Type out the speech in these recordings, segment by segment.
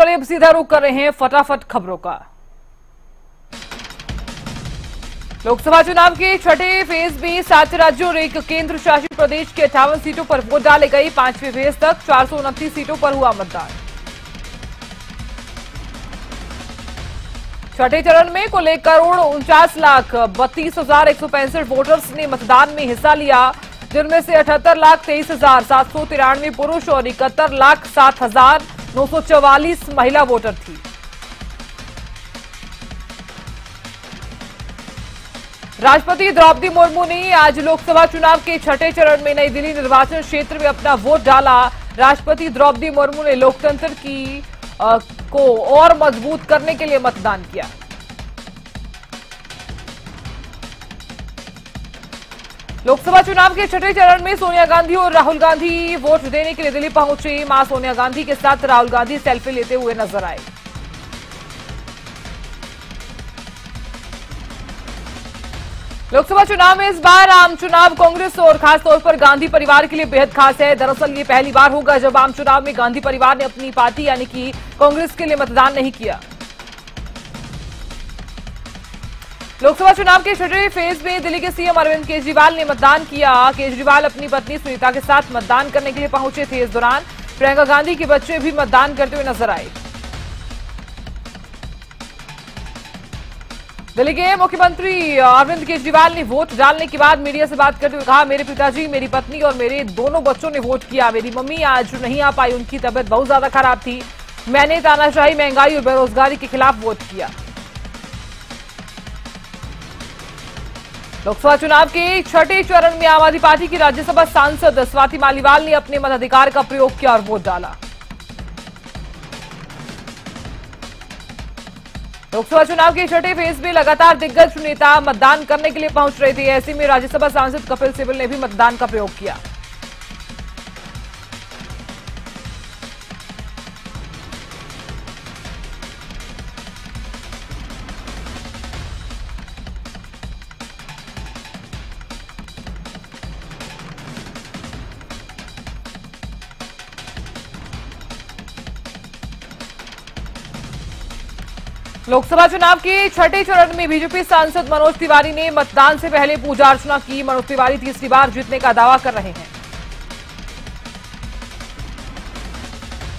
चलिए अब सीधा रुख कर रहे हैं फटाफट खबरों का। लोकसभा चुनाव के छठे फ़ेज़ में सात राज्यों और एक केंद्र शासित प्रदेश के अठावन सीटों पर वोट डाले गए। पाँचवें फ़ेज़ तक चार सौ उनतीस सीटों पर हुआ मतदान। छठे चरण में कुल एक करोड़ उनचास लाख बत्तीस हज़ार एक सौ पैंसठ वोटर्स ने मतदान में हिस्सा लिया, जिनमें से अठहत्तर लाख तेईस हज़ार सात सौ तिरानवे पुरुष और इकहत्तर लाख सात हज़ार नौ सौ चौवालीस महिला वोटर थी। राष्ट्रपति द्रौपदी मुर्मू ने आज लोकसभा चुनाव के छठे चरण में नई दिल्ली निर्वाचन क्षेत्र में अपना वोट डाला। राष्ट्रपति द्रौपदी मुर्मू ने लोकतंत्र की आ, को और मज़बूत करने के लिए मतदान किया। लोकसभा चुनाव के छठे चरण में सोनिया गांधी और राहुल गांधी वोट देने के लिए दिल्ली पहुँचे माँ सोनिया गांधी के साथ। राहुल गांधी सेल्फी लेते हुए नज़र आए। लोकसभा चुनाव में इस बार आम चुनाव कांग्रेस और खासतौर पर गांधी परिवार के लिए बेहद खास है। दरअसल ये पहली बार होगा जब आम चुनाव में गांधी परिवार ने अपनी पार्टी, यानी कि कांग्रेस के लिए मतदान नहीं किया। लोकसभा चुनाव के छठे फ़ेज़ में दिल्ली के सीएम अरविंद केजरीवाल ने मतदान किया। केजरीवाल अपनी पत्नी सुनीता के साथ मतदान करने के लिए पहुँचे थे इस दौरान। प्रियंका गांधी के बच्चे भी मतदान करते हुए नज़र आए। दिल्ली के मुख्यमंत्री अरविंद केजरीवाल ने वोट डालने के बाद मीडिया से बात करते हुए कहा, मेरे पिताजी, मेरी पत्नी और मेरे दोनों बच्चों ने वोट किया। मेरी मम्मी आज नहीं आ पाई, उनकी तबियत बहुत ज़्यादा खराब थी। मैंने तानाशाही महँगाई और बेरोजगारी के खिलाफ वोट किया। लोकसभा चुनाव के छठे चरण में आम आदमी पार्टी की राज्यसभा सांसद स्वाति मालीवाल ने अपने मताधिकार का प्रयोग किया और वोट डाला। लोकसभा चुनाव के छठे फ़ेज़ में लगातार दिग्गज नेता मतदान करने के लिए पहुँच रहे थे, ऐसे में राज्यसभा सांसद कपिल सिब्बल ने भी मतदान का प्रयोग किया। लोकसभा चुनाव के छठे चरण में बीजेपी सांसद मनोज तिवारी ने मतदान से पहले पूजा अर्चना की। मनोज तिवारी तीसरी बार जीतने का दावा कर रहे हैं।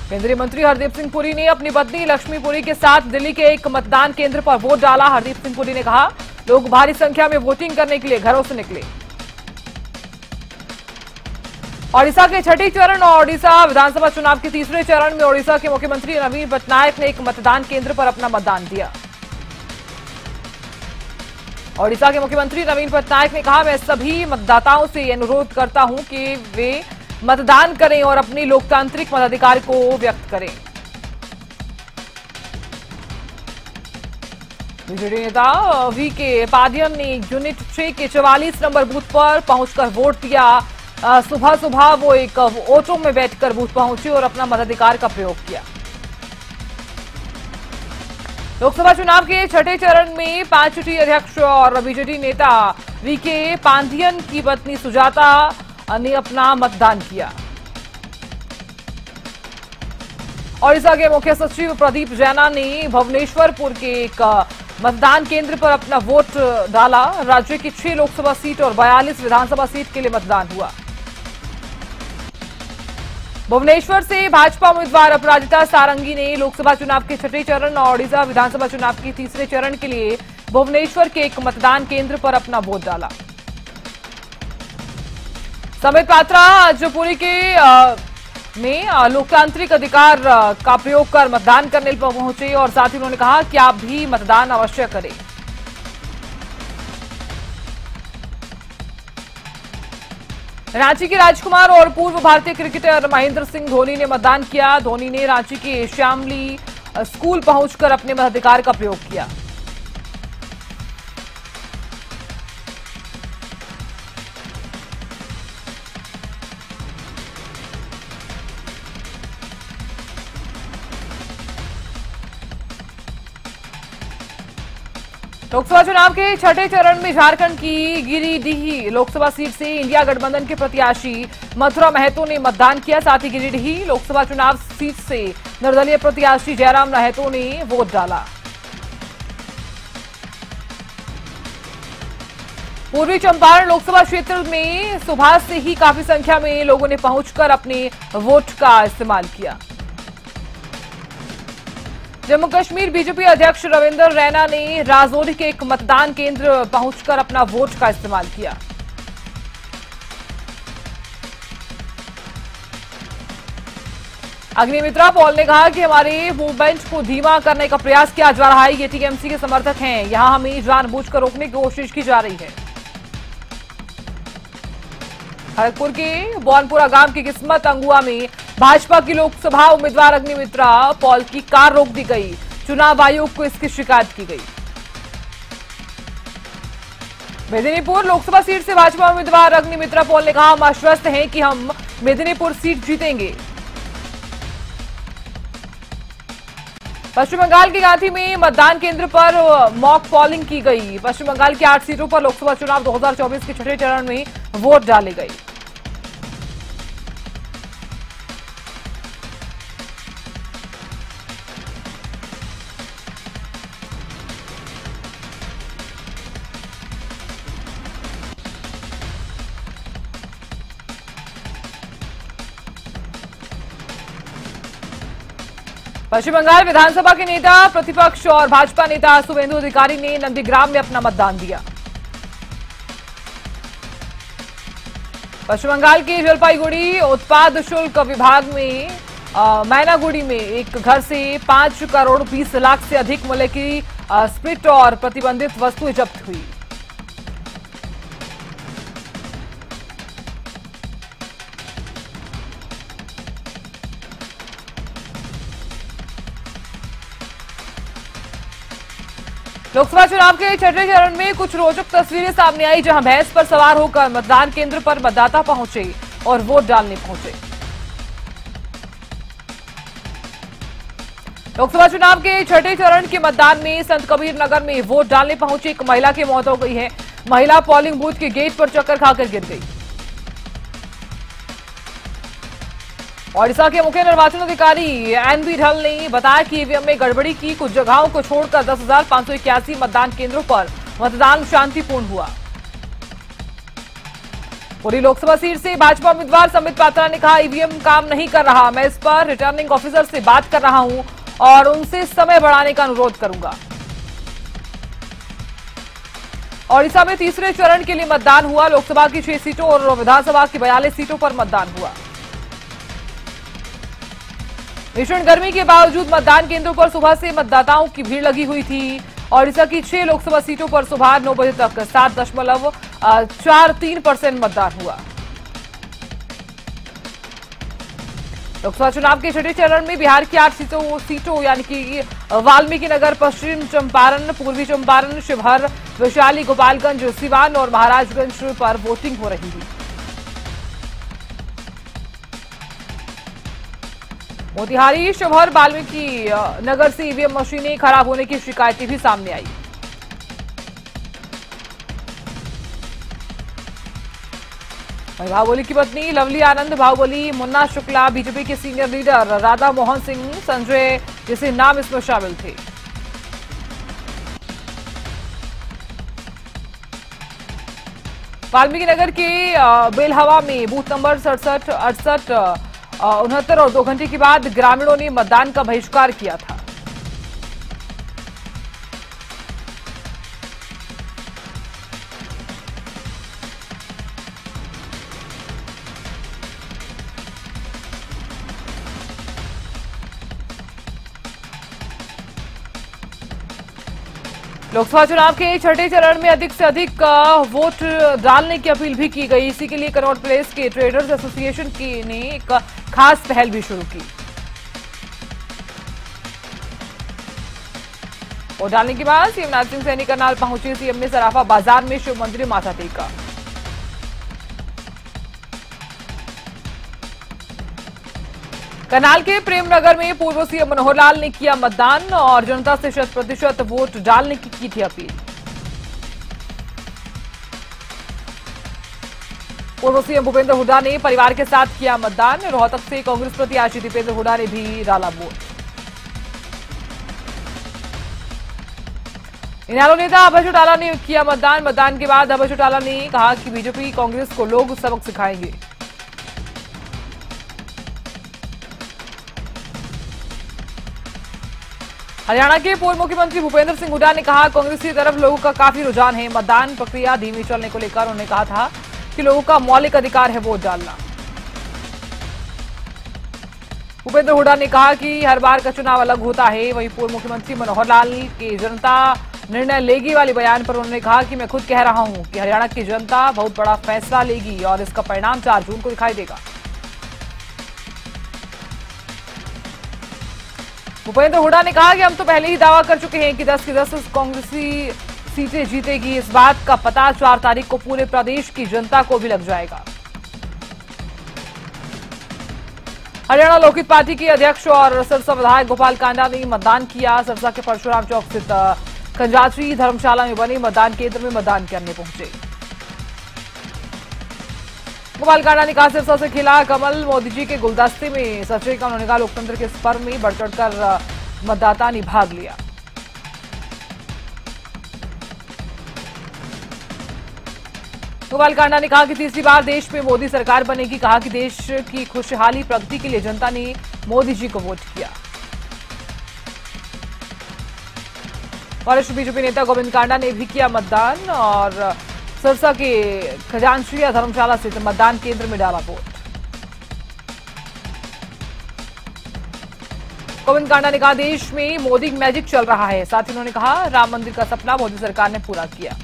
केंद्रीय मंत्री हरदीप सिंह पुरी ने अपनी पत्नी लक्ष्मीपुरी के साथ दिल्ली के एक मतदान केंद्र पर वोट डाला। हरदीप सिंह पुरी ने कहा, लोग भारी संख्या में वोटिंग करने के लिए घरों से निकले। ओडिशा के छठे चरण और ओडिशा विधानसभा चुनाव के तीसरे चरण में ओडिशा के मुख्यमंत्री नवीन पटनायक ने एक मतदान केंद्र पर अपना मतदान दिया। ओडिशा के मुख्यमंत्री नवीन पटनायक ने कहा, मैं सभी मतदाताओं से अनुरोध करता हूँ कि वे मतदान करें और अपनी लोकतांत्रिक मताधिकार को व्यक्त करें। बीजेडी नेता वी के पादियन ने यूनिट छह के चवालीस नंबर बूथ पर पहुंचकर वोट दिया। सुबह सुबह वो एक ऑटो में बैठकर बूथ पहुँचे और अपना मताधिकार का प्रयोग किया। लोकसभा चुनाव के छठे चरण में पांचटी अध्यक्ष और बीजेडी नेता वीके पांधियन की पत्नी सुजाता ने अपना मतदान किया। ओडिशा के मुख्य सचिव प्रदीप जैना ने भुवनेश्वरपुर के एक मतदान केंद्र पर अपना वोट डाला। राज्य की छह लोकसभा सीट और 42 विधानसभा सीट के लिए मतदान हुआ। भुवनेश्वर से भाजपा उम्मीदवार अपराजिता सारंगी ने लोकसभा चुनाव के छठे चरण और ओडिशा विधानसभा चुनाव के तीसरे चरण के लिए भुवनेश्वर के एक मतदान केंद्र पर अपना वोट डाला। समित पात्रा आज पुरी के में लोकतांत्रिक अधिकार का प्रयोग कर मतदान करने पहुँचे और साथ ही उन्होंने कहा कि आप भी मतदान अवश्य करें। रांची के राजकुमार और पूर्व भारतीय क्रिकेटर महेंद्र सिंह धोनी ने मतदान किया। धोनी ने रांची के श्यामली स्कूल पहुंचकर अपने मताधिकार का प्रयोग किया। लोकसभा चुनाव के छठे चरण में झारखंड की गिरिडीह लोकसभा सीट से इंडिया गठबंधन के प्रत्याशी मथुरा महतो ने मतदान किया, साथ ही गिरिडीह लोकसभा चुनाव सीट से निर्दलीय प्रत्याशी जयराम महतो ने वोट डाला। पूर्वी चंपारण लोकसभा क्षेत्र में सुबह से ही काफ़ी संख्या में लोगों ने पहुंचकर अपने वोट का इस्तेमाल किया। जम्मू कश्मीर बीजेपी अध्यक्ष रविंद्र रैना ने राजौरी के एक मतदान केंद्र पहुंचकर अपना वोट का इस्तेमाल किया। अग्निमित्रा पॉल ने कहा कि हमारे मूवमेंट को धीमा करने का प्रयास किया जा रहा है। ये टीएमसी के समर्थक हैं। यहाँ हमें जानबूझकर रोकने की कोशिश की जा रही है। खड़गपुर के बौनपुरा गाँव की किस्मत अंगुआ में भाजपा की लोकसभा उम्मीदवार अग्निमित्रा पॉल की कार रोक दी गई। चुनाव आयोग को इसकी शिकायत की गई। मेदिनीपुर लोकसभा सीट से भाजपा उम्मीदवार अग्निमित्रा पॉल ने कहा, हम आश्वस्त हैं कि हम मेदिनीपुर सीट जीतेंगे। पश्चिम बंगाल के गांधी में मतदान केंद्र पर मॉक पोलिंग की गई। पश्चिम बंगाल की आठ सीटों पर लोकसभा चुनाव 2024 के छठे चरण में वोट डाले गए। पश्चिम बंगाल विधानसभा के नेता, प्रतिपक्ष और भाजपा नेता शुभेंदु अधिकारी ने नंदीग्राम में अपना मतदान दिया। पश्चिम बंगाल के जलपाईगुड़ी उत्पाद शुल्क विभाग में मैनागुड़ी में एक घर से पाँच करोड़ बीस लाख से अधिक मूल्य की स्प्रिट और प्रतिबंधित वस्तुएँ जब्त हुई। लोकसभा चुनाव के छठे चरण में कुछ रोचक तस्वीरें सामने आई जहाँ भैंस पर सवार होकर मतदान केंद्र पर मतदाता पहुँचे और वोट डालने पहुँचे। लोकसभा चुनाव के छठे चरण के मतदान में संत कबीर नगर में वोट डालने पहुँची। एक महिला की मौत हो गई है। महिला पोलिंग बूथ के गेट पर चक्कर खाकर गिर गई। ओडिशा के मुख्य निर्वाचन अधिकारी एनबी ढल ने बताया कि ईवीएम में गड़बड़ी की कुछ जगहों को छोड़कर दस मतदान केंद्रों पर मतदान शांतिपूर्ण हुआ। पूरी लोकसभा सीट से भाजपा उम्मीदवार समित पात्रा ने कहा, ईवीएम काम नहीं कर रहा, मैं इस पर रिटर्निंग ऑफिसर से बात कर रहा हूँ और उनसे समय बढ़ाने का अनुरोध करूँगा। ओडिशा में तीसरे चरण के लिए मतदान हुआ, लोकसभा की छह सीटों और विधानसभा की बयालीस सीटों पर मतदान हुआ। भीषण गर्मी के बावजूद मतदान केंद्रों पर सुबह से मतदाताओं की भीड़ लगी हुई थी। ओडिशा की छह लोकसभा सीटों पर सुबह नौ बजे तक सात दशमलव चार तीन परसेंट मतदान हुआ। लोकसभा चुनाव के छठे चरण में बिहार की आठ सीटों सीटों, यानी कि वाल्मीकि नगर, पश्चिम चंपारण, पूर्वी चंपारण, शिवहर, वैशाली, गोपालगंज, सिवान और महाराजगंज पर वोटिंग हो रही है मोतिहारी शिवहर वाल्मीकि नगर से ईवीएम मशीनें खराब होने की शिकायतें भी सामने आई। भावोली की पत्नी लवली आनंद, भावोली मुन्ना शुक्ला बीजेपी के सीनियर लीडर राधा मोहन सिंह, संजय जैसे नाम इसमें शामिल थे। वाल्मीकि नगर के बेलहवा में बूथ नंबर सड़सठ, अड़सठ उनहत्तर और दो घंटे के बाद ग्रामीणों ने मतदान का बहिष्कार किया था। लोकसभा चुनाव के छठे चरण में अधिक से अधिक वोट डालने की अपील भी की गई। इसी के लिए कनौट प्लेस के ट्रेडर्स एसोसिएशन की ने एक खास पहल भी शुरू की। वोट डालने के बाद सीएम नाथ सिंह सैनी करनाल पहुँचे। सीएम ने सराफा बाज़ार में शिव मंदिर माथा टेका। करनाल के प्रेमनगर में पूर्व सीएम मनोहर लाल ने किया मतदान और जनता से शत प्रतिशत वोट डालने की की थी अपील। पूर्व सीएम भूपेंद्र हुड्डा ने परिवार के साथ किया मतदान। रोहतक से कांग्रेस प्रत्याशी दीपेंद्र हुड्डा ने भी डाला वोट। इनारो नेता अभय चौटाला ने किया मतदान। मतदान के बाद अभय चौटाला ने कहा कि बीजेपी कांग्रेस को लोग सबक सिखाएँगे। हरियाणा के पूर्व मुख्यमंत्री भूपेंद्र सिंह हुड्डा ने कहा, कांग्रेस की तरफ़ लोगों का काफ़ी रुझान है। मतदान प्रक्रिया धीमी चलने को लेकर उन्होंने कहा था कि लोगों का मौलिक अधिकार है वोट डालना। भूपेंद्र हुड्डा ने कहा कि हर बार का चुनाव अलग होता है। वहीं पूर्व मुख्यमंत्री मनोहर लाल की जनता निर्णय लेगी वाले बयान पर उन्होंने कहा कि मैं खुद कह रहा हूँ कि हरियाणा की जनता बहुत बड़ा फैसला लेगी और इसका परिणाम चार जून को दिखाई देगा। भूपेंद्र हुडा ने कहा कि हम तो पहले ही दावा कर चुके हैं कि 10 की 10 कांग्रेसी सीटें जीतेगी। इस बात का पता चार तारीख को पूरे प्रदेश की जनता को भी लग जाएगा। हरियाणा लोकहित पार्टी के अध्यक्ष और सरसा विधायक गोपाल कांडा ने मतदान किया। सरसा के परशुराम चौक स्थित कंजाची धर्मशाला में बने मतदान केंद्र में मतदान करने पहुँचे। गोपाल कांडा ने कहा सिरसा से खिला कमल मोदी जी के गुलदस्ते में सचिव का उन्होंने कहा लोकतंत्र के स्पर में बढ़ चढ़कर मतदाता ने भाग लिया। गोपाल कांडा ने कहा कि तीसरी बार देश में मोदी सरकार बनेगी, कहा कि देश की खुशहाली प्रगति के लिए जनता ने मोदी जी को वोट किया। वरिष्ठ बीजेपी नेता गोविंद कांडा ने भी किया मतदान और सिरसा के खजानशिया धर्मशाला स्थित मतदान केंद्र में डाला वोट। गोविंद कांडा ने कहा, देश में मोदी मैजिक चल रहा है। साथ ही उन्होंने कहा, राम मंदिर का सपना मोदी सरकार ने पूरा किया।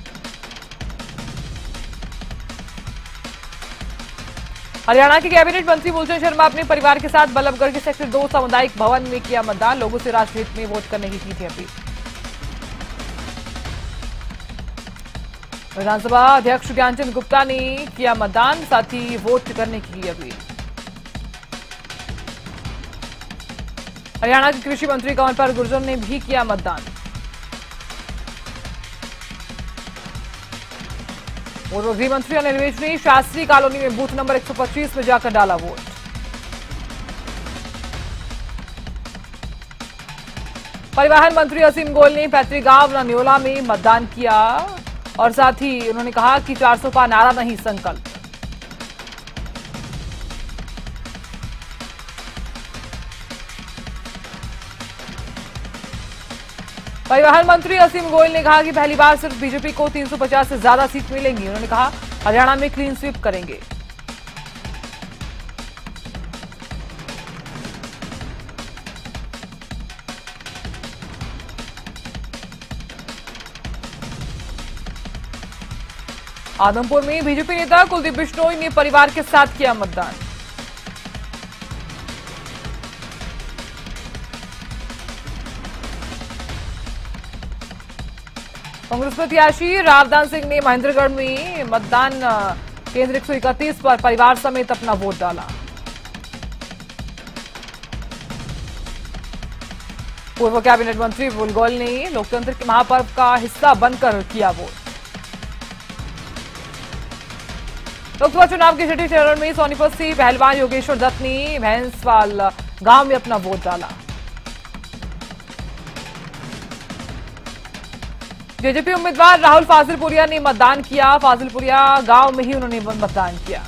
हरियाणा के कैबिनेट मंत्री मूलचंद शर्मा अपने परिवार के साथ बल्लभगढ़ के सेक्टर दो सामुदायिक भवन में किया मतदान। लोगों से राष्ट्रहित में वोट करने की थी अपील। विधानसभा अध्यक्ष ज्ञानचंद गुप्ता ने किया मतदान, साथ ही वोट करने की अपील। हरियाणा के कृषि मंत्री कंवरपाल गुर्जर ने भी किया मतदान। पूर्व गृह मंत्री अनिल विज ने शास्त्री कॉलोनी में बूथ नंबर 125 में जाकर डाला वोट। परिवहन मंत्री असीम गोयल ने पैतृक गाँव नन्योला में मतदान किया। और साथ ही उन्होंने कहा कि 400 का नारा नहीं, संकल्प। परिवहन मंत्री असीम गोयल ने कहा कि पहली बार सिर्फ़ बीजेपी को 350 से ज़्यादा सीट मिलेंगी। उन्होंने कहा, हरियाणा में क्लीन स्वीप करेंगे। आदमपुर में बीजेपी नेता कुलदीप बिश्नोई ने परिवार के साथ किया मतदान। कांग्रेस प्रत्याशी रावदान सिंह ने महेंद्रगढ़ में मतदान केंद्र एक पर परिवार समेत अपना वोट डाला। पूर्व कैबिनेट मंत्री बुलगोल ने लोकतंत्र के महापर्व का हिस्सा बनकर किया वोट। लोकसभा चुनाव के छठे चरण में सोनीपत से पहलवान योगेश्वर दत्त ने भैंसवाल गाँव में अपना वोट डाला। जेजेपी उम्मीदवार राहुल फाजिलपुरिया ने मतदान किया। फाजिलपुरिया गाँव में ही उन्होंने मतदान किया।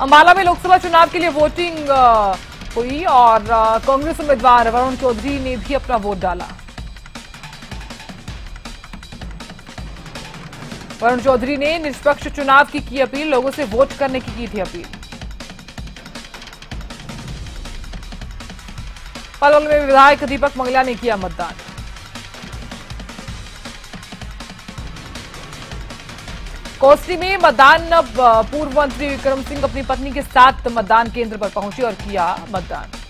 अंबाला में लोकसभा चुनाव के लिए वोटिंग हुई और कांग्रेस उम्मीदवार वरुण चौधरी ने भी अपना वोट डाला। वरुण चौधरी ने निष्पक्ष चुनाव की की अपील, लोगों से वोट करने की की थी अपील। पलवल में विधायक दीपक मंगला ने किया मतदान। कोसली में मतदान पूर्व मंत्री विक्रम सिंह अपनी पत्नी के साथ मतदान केंद्र पर पहुँचे और किया मतदान।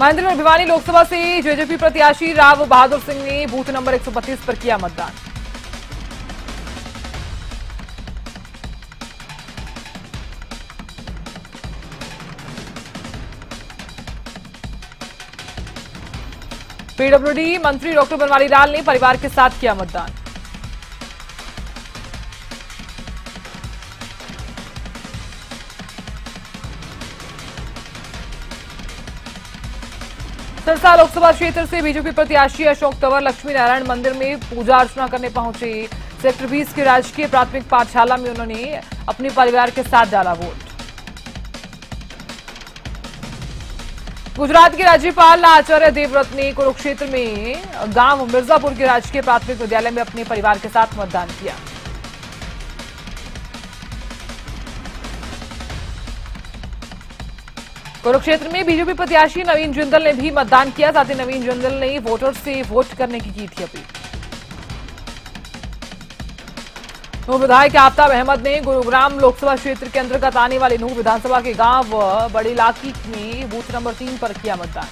महेंद्र और भिवानी लोकसभा से जेजेपी प्रत्याशी राव बहादुर सिंह ने बूथ नंबर 132 पर किया मतदान। पीडब्ल्यूडी मंत्री डॉक्टर बनवारी लाल ने परिवार के साथ किया मतदान। सिरसा लोकसभा क्षेत्र से बीजेपी प्रत्याशी अशोक तंवर लक्ष्मी नारायण मंदिर में पूजा अर्चना करने पहुँचे। सेक्टर 20 की राजकीय प्राथमिक पाठशाला में उन्होंने अपने परिवार के साथ डाला वोट। गुजरात के राज्यपाल आचार्य देवव्रत ने कुरुक्षेत्र में गाँव मिर्जापुर के राजकीय प्राथमिक विद्यालय में अपने परिवार के साथ मतदान किया। कुरुक्षेत्र में बीजेपी प्रत्याशी नवीन जिंदल ने भी मतदान किया, साथ ही नवीन जिंदल ने वोटर्स से वोट करने की की थी अपील। नूह विधायक आफ्ताब अहमद ने गुरुग्राम लोकसभा क्षेत्र के अंतर्गत आने वाले नूह विधानसभा के गाँव बड़ी लाकी में बूथ नंबर तीन पर किया मतदान।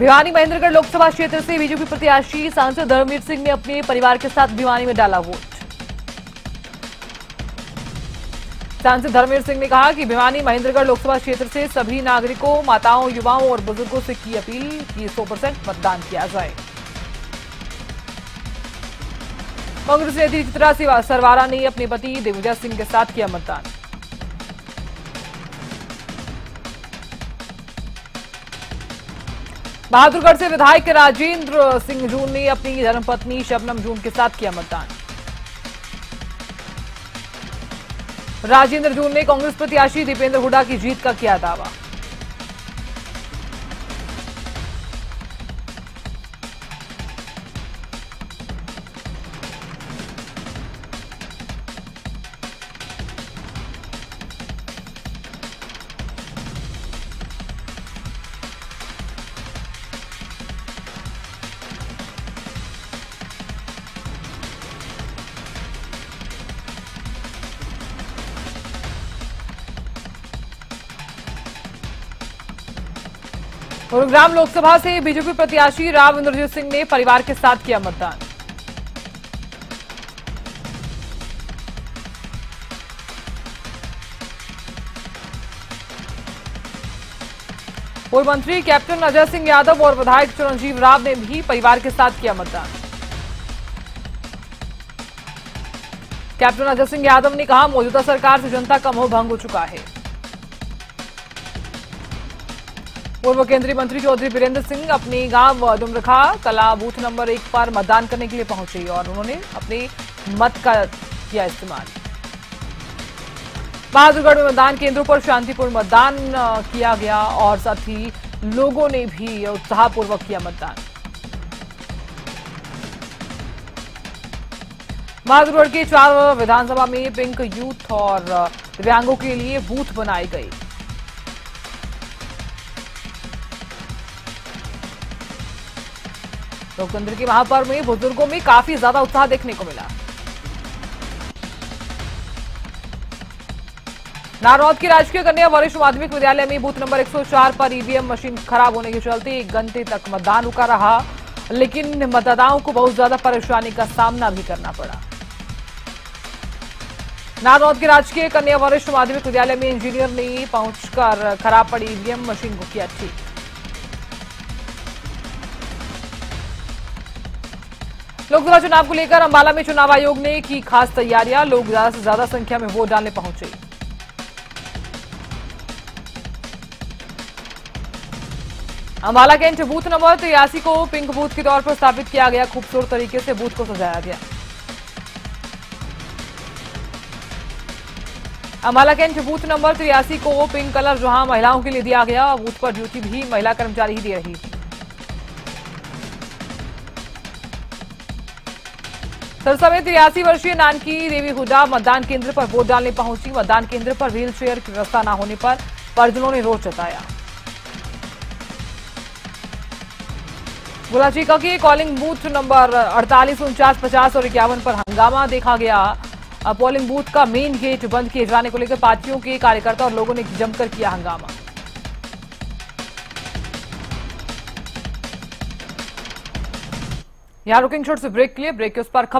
भिवानी महेंद्रगढ़ लोकसभा क्षेत्र से बीजेपी प्रत्याशी सांसद धर्मवीर सिंह ने अपने परिवार के साथ भिवानी में डाला वोट। सांसद धर्मवीर सिंह ने कहा कि भिवानी महेंद्रगढ़ लोकसभा क्षेत्र से सभी नागरिकों, माताओं, युवाओं और बुज़ुर्गों से की अपील कि 100 परसेंट मतदान किया जाए। कांग्रेस नेत्री चित्रा सरवारा ने अपने पति दिग्विजय सिंह के साथ किया मतदान। बहादुरगढ़ से विधायक राजेंद्र सिंह जून ने अपनी धर्मपत्नी शबनम जून के साथ किया मतदान। राजेंद्र जून ने कांग्रेस प्रत्याशी दीपेंद्र हुडा की जीत का किया दावा। गुरुग्राम लोकसभा से बीजेपी प्रत्याशी राव इंद्रजीत सिंह ने परिवार के साथ किया मतदान। पूर्व मंत्री कैप्टन अजय सिंह यादव और विधायक चिरंजीव राव ने भी परिवार के साथ किया मतदान। कैप्टन अजय सिंह यादव ने कहा, मौजूदा सरकार से जनता का मोह भंग हो चुका है। पूर्व केंद्रीय मंत्री चौधरी बीरेंद्र सिंह अपने गाँव डुमरखा कला बूथ नंबर एक पर मतदान करने के लिए पहुँचे और उन्होंने अपने मत का किया इस्तेमाल। बहादुरगढ़ में मतदान केंद्रों पर शांतिपूर्ण मतदान किया गया और साथ ही लोगों ने भी उत्साहपूर्वक किया मतदान। बहादुरगढ़ के चार विधानसभा में पिंक यूथ और दिव्यांगों के लिए बूथ बनाए गए। लोकतंत्र के महापर्व में बुज़ुर्गों में काफ़ी ज़्यादा उत्साह देखने को मिला। नारौद की राजकीय कन्या वरिष्ठ माध्यमिक विद्यालय में बूथ नंबर 104 पर ईवीएम मशीन खराब होने के चलते एक घंटे तक मतदान रुका रहा, लेकिन मतदाताओं को बहुत ज़्यादा परेशानी का सामना भी करना पड़ा। नारौद के राजकीय कन्या वरिष्ठ माध्यमिक विद्यालय में इंजीनियर ने पहुंचकर खराब पड़ी ईवीएम मशीन को किया ठीक। लोकसभा चुनाव को लेकर अंबाला में चुनाव आयोग ने की खास तैयारियाँ। लोग ज़्यादा से ज़्यादा संख्या में वोट डालने पहुँचे। अंबाला कैंट बूथ नंबर तिरासी को पिंक बूथ के तौर पर स्थापित किया गया। खूबसूरत तरीके से बूथ को सजाया गया। अंबाला कैंट बूथ नंबर तिरासी को पिंक कलर जहाँ महिलाओं के लिए दिया गया, बूथ पर ड्यूटी भी महिला कर्मचारी ही दे रही थी। सरसा में तिरासी वर्षीय नानकी देवी हुडा मतदान केंद्र पर वोट डालने पहुँची। मतदान केंद्र पर व्हील चेयर की व्यवस्था न होने पर परिजनों ने रोष जताया। गुलाचीका के कॉलिंग बूथ नंबर अड़तालीस, उनचास, पचास और इक्यावन पर हंगामा देखा गया। पोलिंग बूथ का मेन गेट बंद किए जाने को लेकर पार्टियों के कार्यकर्ता और लोगों ने जमकर किया हंगामा। यहाँ रुकेंगे छोटे से ब्रेक के लिए। ब्रेक के उस पर खबर